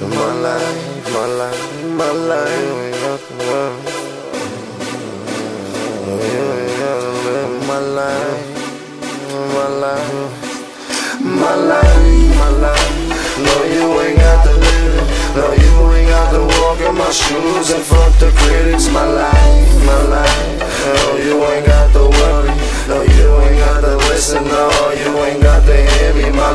My life, my life, my life. My life, my life, my life. No, you ain't got to live it. No, you ain't got to walk in my shoes and fuck the critics. My life, my life. No, you ain't got to worry. No, you ain't got to listen. No, you ain't got to hear me, my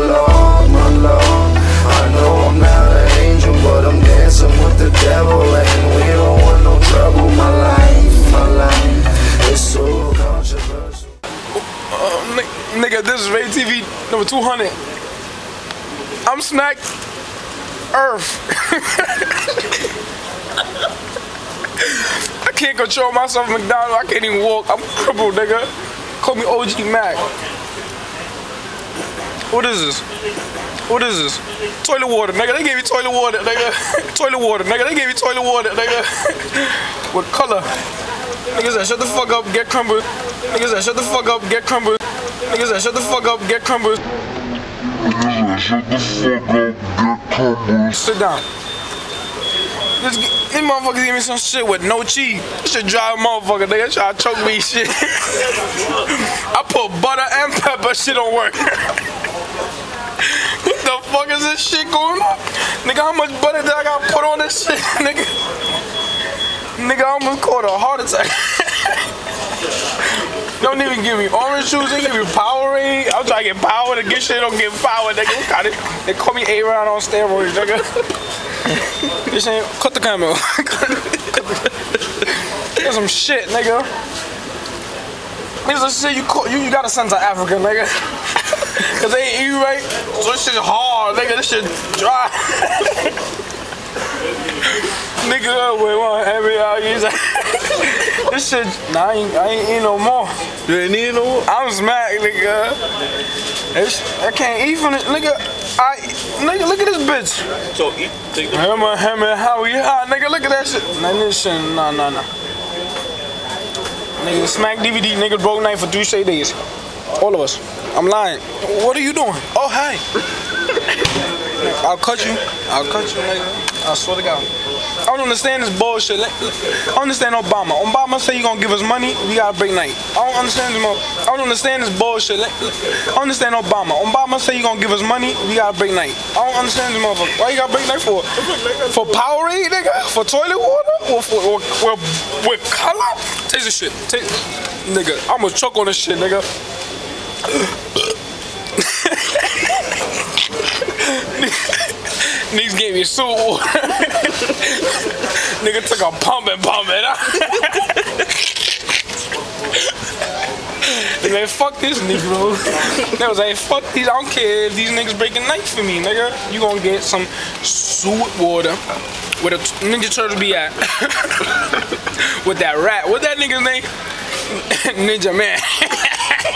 TV 200. I'm Smack Earth. I can't control myself at McDonald's. I can't even walk. I'm crippled, nigga. Call me OG Mac. What is this? What is this? Toilet water, nigga. They gave me toilet water, nigga. toilet water, nigga. They gave me toilet water, nigga. With color. Niggas shut the fuck up, get crumbled. Niggas shut the fuck up, get crumbled. Niggas shut the fuck up, get crumbles. Sit down. This, these motherfuckers give me some shit with no cheese. This shit dry motherfucker, nigga. Try to choke me shit. I put butter and pepper, shit don't work. what the fuck is this shit going on? Nigga, how much butter did I gotta put on this shit, nigga? Nigga, I almost caught a heart attack. Don't even give me orange juice, they give me Powerade. Eh? I'm trying to get power to get shit, don't get power, nigga. Kind of- They call me A-Rod on steroids, nigga. This ain't, cut the camera. There's some shit, nigga. There's some shit you, call, you, you gotta send to Africa, nigga. Cause they ain't eat right. So this shit hard, nigga. This shit dry. nigga, wait, one, every hour, this shit, nah, I ain't, I ain't eat no more. You ain't need no more? I'm smacked, nigga. It's, I can't eat from it, nigga. I, nigga, look at this bitch. So eat, take the Hammer, hammer, how we hot, nigga. Look at that shit. Nah, this shit, nah, nah, nah. Nigga, smack DVD, nigga broke night for three straight days. All of us. I'm lying. What are you doing? Oh, hi. I'll cut you. I'll cut you, nigga. I swear to God. I don't understand this bullshit. I understand Obama. Obama say you gonna give us money, we gotta break night. I don't understand this. I don't understand this bullshit. I understand Obama. Obama say you gonna give us money, we gotta break night. I don't understand this motherfucker. Why you gotta break night for? For Powerade, nigga? For toilet water? Or for or, or, with color? Taste this shit. Taste, nigga. I'm gonna choke on this shit, nigga. Niggas gave me water. Nigga took a pump and pump it they fuck this Negro. They was like, fuck these, I don't care if these niggas breaking night for me, nigga. You gonna get some sweet water where the Ninja Turtle be at. With that rat. What that nigga's name? Ninja Man.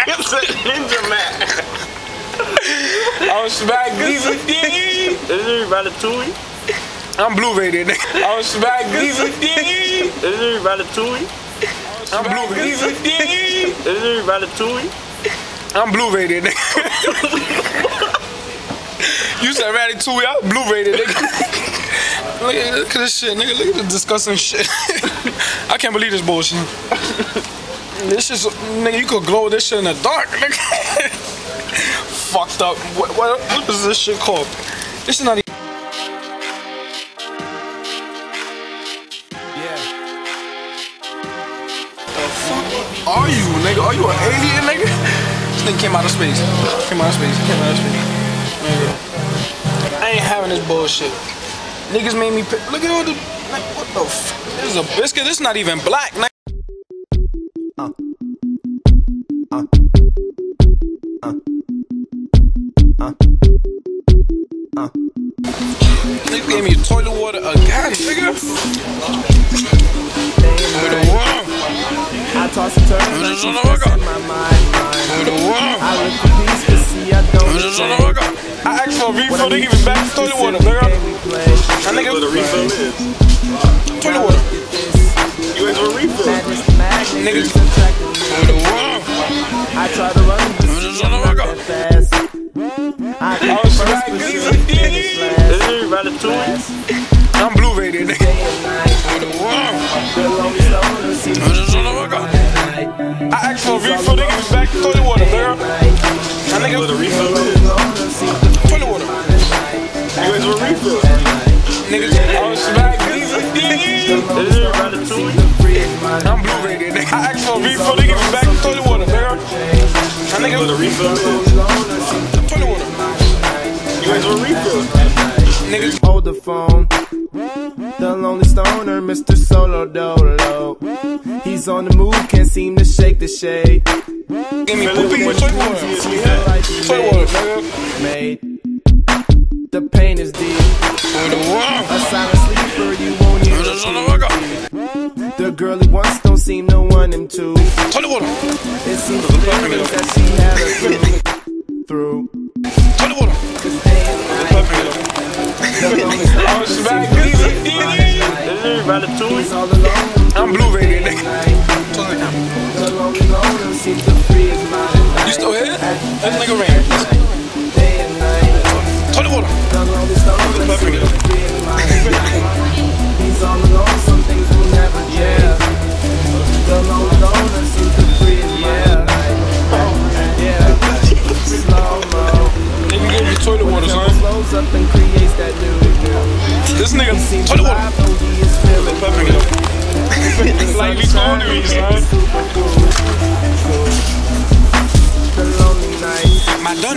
it's a Ninja Man. I was smack DVD. Is it Ratatouille? I'm blue rated, nigga. I was smack DVD. Is it Ratatouille? I'm blue rated. Is it Ratatouille? I'm blue rated, nigga. you said ratatouille, I'm blue rated, nigga. look, at, look at this shit, nigga. Look at this disgusting shit. I can't believe this bullshit. This is, nigga, you could glow this shit in the dark, nigga. Fucked up. What, what, what is this shit called? This is not even. Are you, nigga? Are you an alien, nigga? This nigga came out of space. Came out of space. Came out of space. Nigga. I ain't having this bullshit. Niggas made me pick. Look at all the. Like, what the f? This is a biscuit. This not even black, nigga. Nigga gave me toilet water again, nigga. With a worm. I toss and turn, With a like son she's of a stressing gun. my mind, mind. With a worm. I look for peace, but see I don't With a son of understand. a gun. I asked for a What refill. They need give me back is toilet this water, simple nigga. game we play. That nigga. What the refill is? Toilet water. Look at this. You ain't gonna refill. Madness, madness, Nigga. is attracting me. With a worm. I try to run, but With a see son I'm of a not gun. that fast. I oh, I keep was first back pursuit this and last. Is it Ratatouille? A refill? To toilet water. You guys were refill. Nigga, I was back this again. Is it Ratatouille? free his mind. I'm blue rated, nigga. I asked for a refill, they give me back toilet water, nigga. That a nigga, refill? Loner seems to toilet water. You guys were refill. Nigga, hold the phone. The lonely stoner, Mr. Solo Dolo. He's on the move, can't seem to shake the shade. Give me poopy What toilet you water. see is we Feel had. like he Toilet water, nigga. made. The pain is deep. Toilet A water. silent sleeper, you won't I hear. just wanna work. The girl he wants don't seem to want him to. Toilet water. It seems feelings that she had her through. through. Toilet water. Cause day and night, the lonely I was to free his mind at night. He's all alone, some things will never change.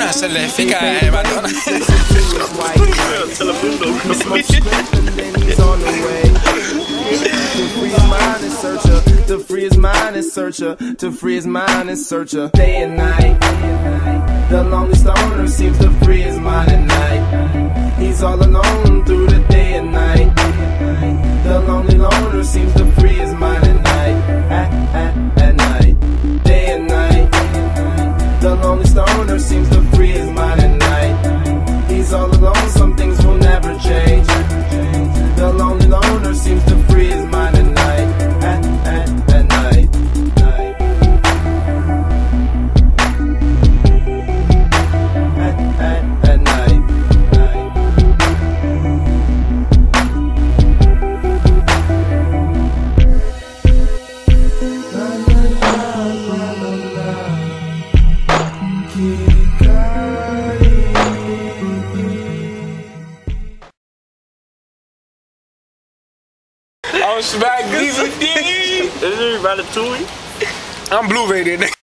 Madonna se le fica eh, a Madonna. Telemundo. and then he's on the way. To free his mind and searcher. To free his mind and searcher. To free mind and searcher. Day and night. The lonely stoner seems to free his mind at night. He's all alone through the day and night. The lonely loner seems to free his mind at night. At, at, at night. Day and night. The lonely stoner seems I was back this again. Is it Ratatouille? I'm blue rated, nigga.